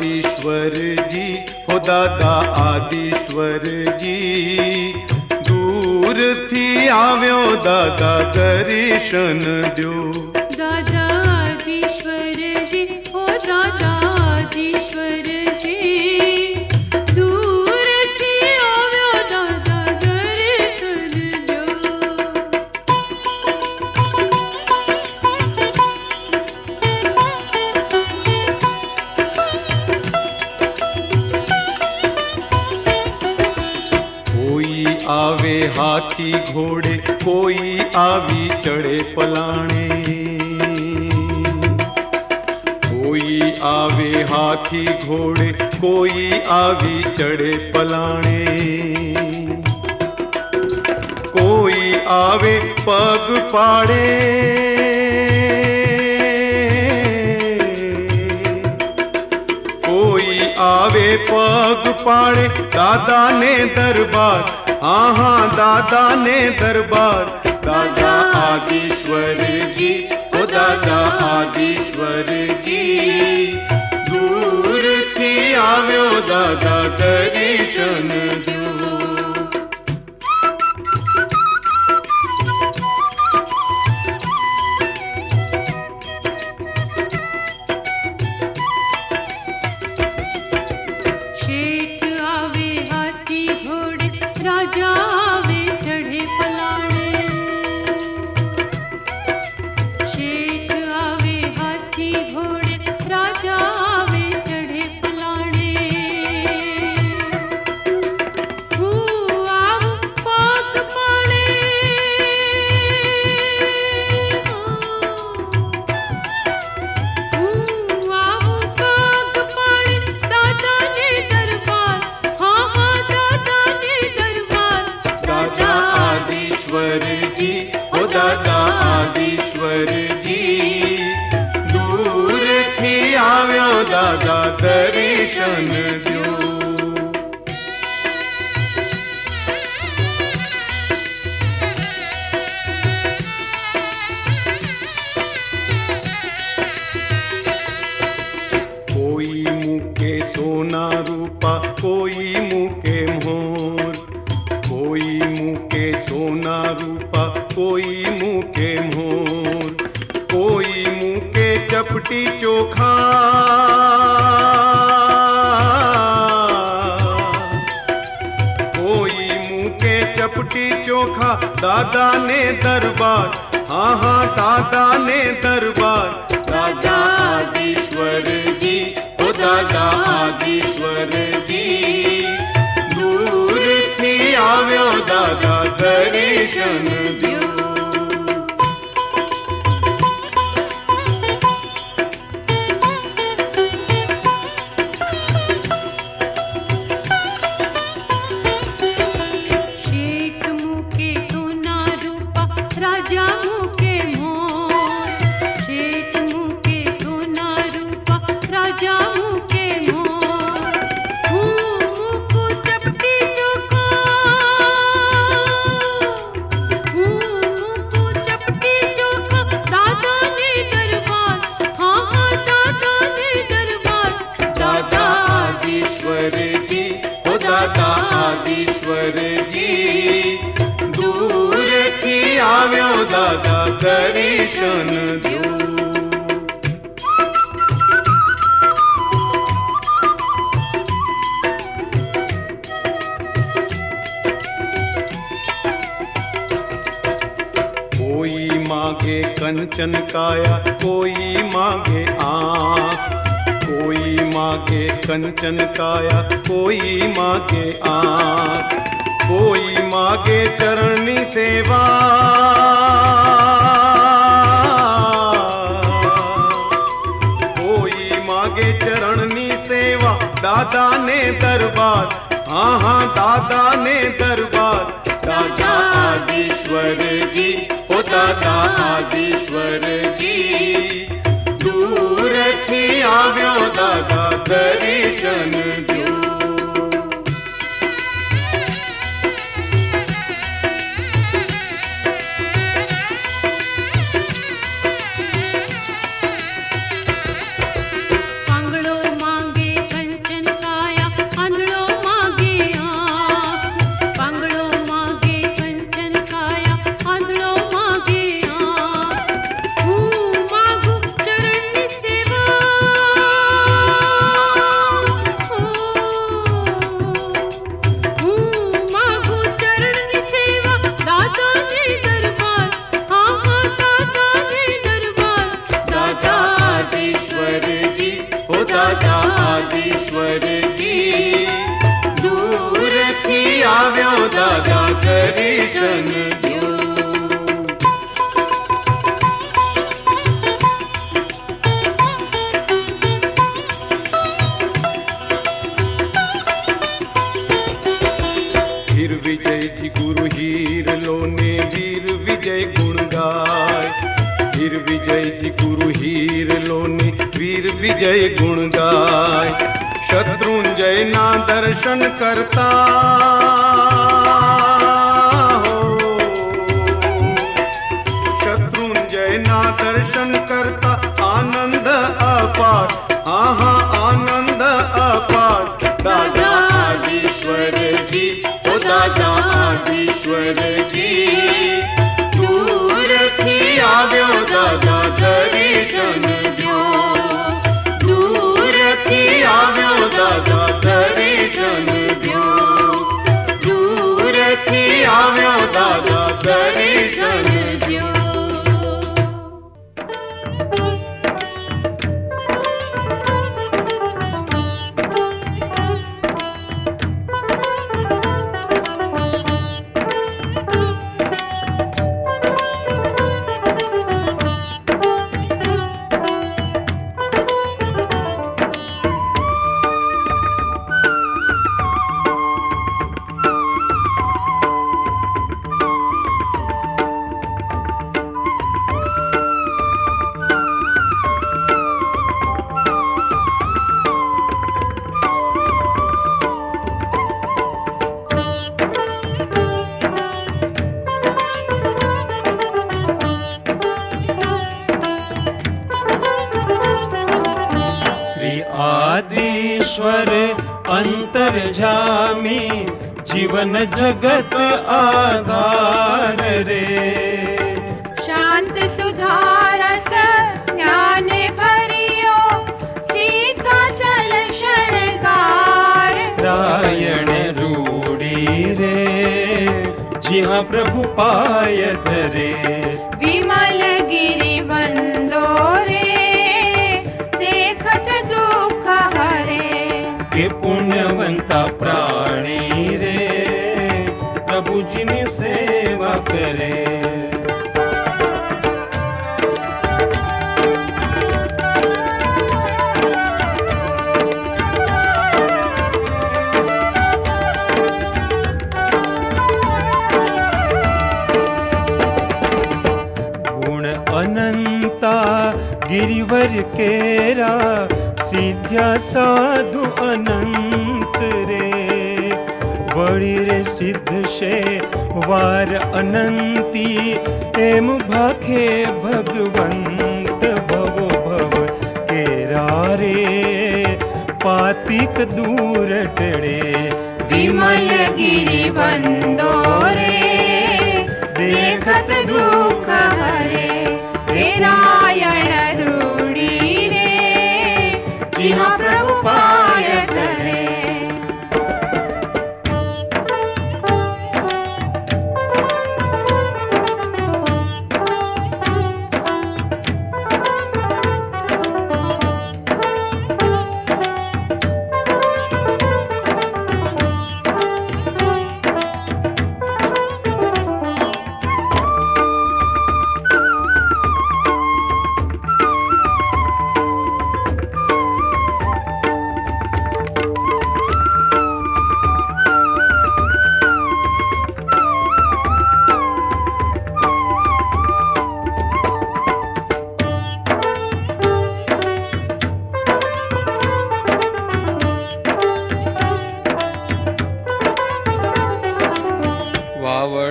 आदिश्वर जी हो दादा आदिश्वर जी। दूर थी आव्यो दादा दर्शन जो हाथी घोड़े कोई आवी चढ़े पलाणे। कोई आवे हाथी घोड़े कोई आवी चढ़े पलाणे। कोई आवे पग पाड़े। आवे पग पाड़े, दादा ने दरबार हाँ हाँ दादा ने दरबार। दादा आदिश्वर जी ओ दादा आदिश्वर जी दूर थी आवे दादा दर्शन जो। दर्शन द्यो चोखा, दादा ने दरबार। हाँ हाँ दादा ने दरबार। दादा आगेश्वर जी ओ दादा आदिश्वर जी। दूर थी आव्यो दादा दर्शन दियो वचन दो। मांगे कंचन काया, कोई मांगे आ। कोई मांगे कंचन काया, कोई मांगे आ। कोई मांगे चरणी सेवा। दादा ने दरबार हाँ हाँ दादा ने दरबार। दादा आदीश्वर जी, ओ दादा आदीश्वर जी। दूर थी आव्यो दादा दर्शन व्यो दादा करी चन ना दर्शन करता हो। शत्रुंजय ना दर्शन करता, आनंद अपार। आहा, आनंद अपार। दादा जी, ओ दादा ईश्वर जी। दूर थी आव्यो दादा दर्शन Jana. आदिश्वर अन्तर्झामि जीवन जगत आधार रे। शान्त सुधारस ज्ञान भरियो सीता चल जल रायण रूढी रे जिहा प्रभु पाय दे अनंता गिरिवर केरा, सिद्ध्या साधु अनंत रे। बड़ी रे सिद्ध से वार अनंती एम भाखे भगवंत भव भव केरा रे। पातिक दूर टड़े विमल गिरी बंदो रे। देखत दूर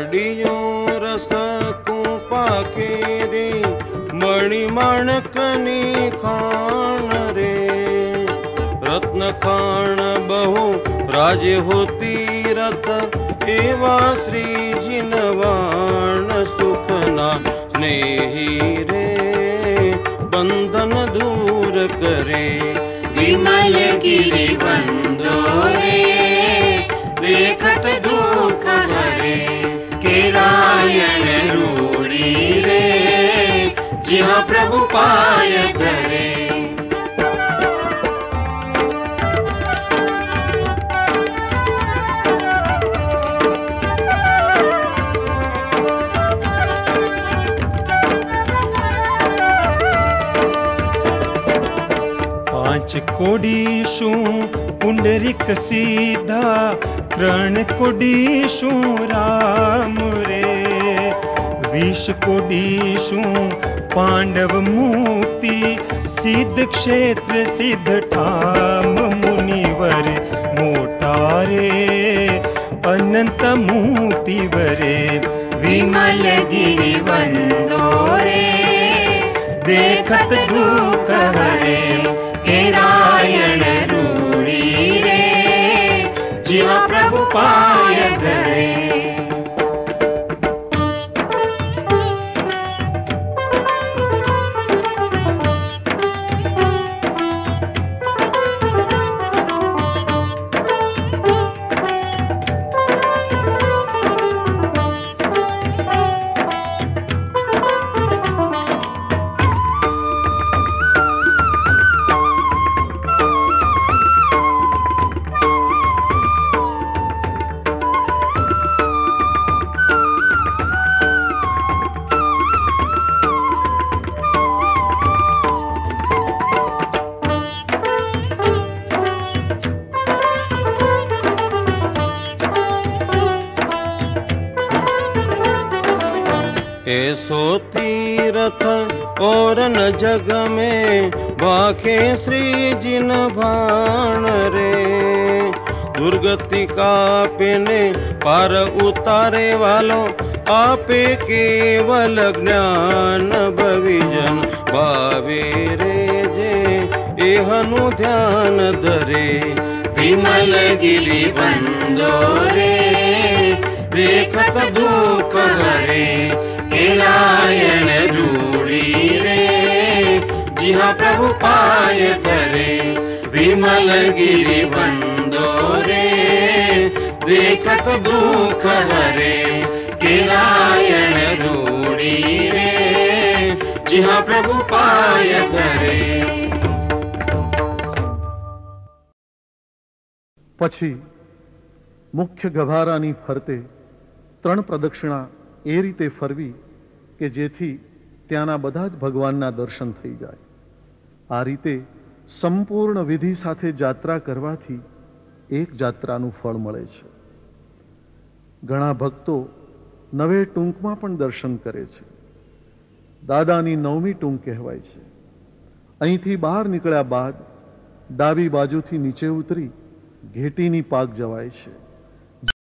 વાવડીયો રસ કૂપા કેરી મણી માણકની ખાણ રે રત્ન ખાણ બહુ રાજે હોતી રથ એવા શ્રીજી નવાણ સુખના સ્નેહી રે બંધન દૂર કરે વિમલ ગિરિ नारायण रूड़ी रे। जिहा प्रभु पाय धरे कोडिषु पुण्डरिक सीता राम रे. विष कोडीषूं पाण्डव मूर्ति सिद्ध क्षेत्र सिद्ध ठाम मुनिवर म मुनिवरे मोता रे. अनन्तूति वे विमली तीरथ और न जग में बाखे श्री जिन भान रे। दुर्गति का पेने पार उतारे वालों, आपे केवल ज्ञान भविजन बावे रे जे, एहनु ध्यान धरे। विमल गिरी बंदो रे, देखत दुख हरे हेरा जिहा प्रभु पाय धरे વિમલ ગિરિ વંદો રે देखत दुख हरे હે રાયણ રૂડી રે जिहा प्रभु पाय धरे પછી મુખ્ય ગભારાની ફરતે ત્રણ પ્રદક્ષિણા એ રીતે ફરવી કે જેથી ત્યાંના બધા જ ભગવાનના દર્શન થઈ જાય આ રીતે સંપૂર્ણ વિધિ સાથે જાત્રા કરવાથી એક જાત્રાનું ફળ મળે છે. ઘણા ભક્તો નવે ટૂંકમાં પણ દર્શન કરે છે. દાદાની નવમી ટૂંક કહેવાય છે. અહીંથી બહાર નીકળ્યા બાદ ડાબી બાજુથી નીચે ઉતરી ઘેટીની પાક જવાય છે.